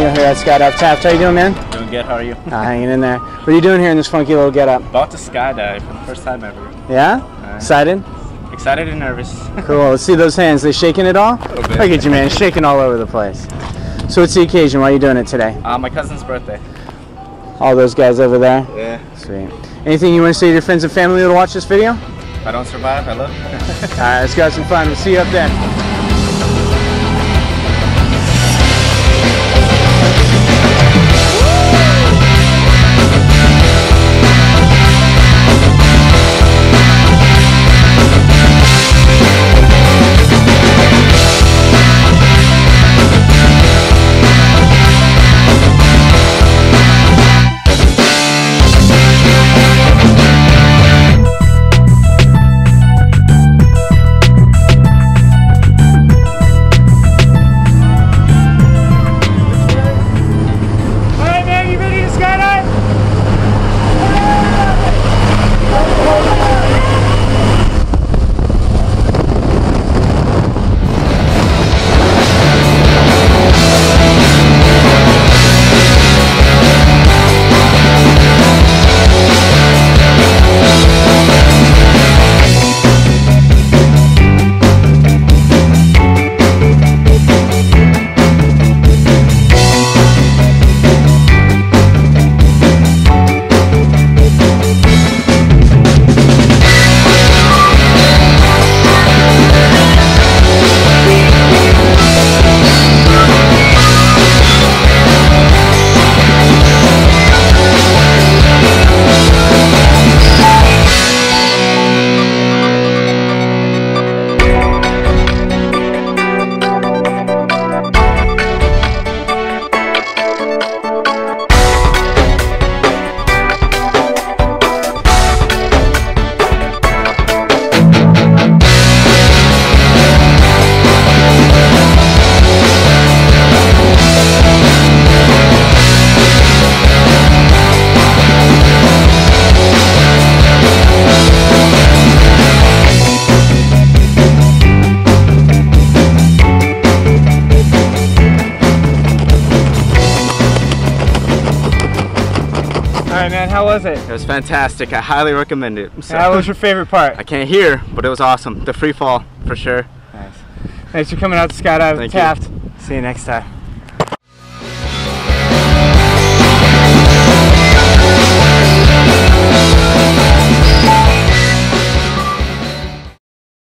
here at Skydive Taft. How you doing, man? Doing good, how are you? Uh, hanging in there. What are you doing here in this funky little getup? About to skydive for the first time ever. Yeah? Excited? Excited and nervous. Cool. Let's see those hands. They shaking it all? Look at you, man. Shaking all over the place. So what's the occasion? Why are you doing it today? Uh, my cousin's birthday. All those guys over there? Yeah. Sweet. Anything you want to say to your friends and family that'll watch this video? If I don't survive, I love. All right, let's go have some fun. We'll see you up there. All right, man, how was it? It was fantastic. I highly recommend it. So, How was your favorite part? I can't hear, but it was awesome. The free fall, for sure. Nice. Thanks for coming out to Skydive Thank you. See you next time.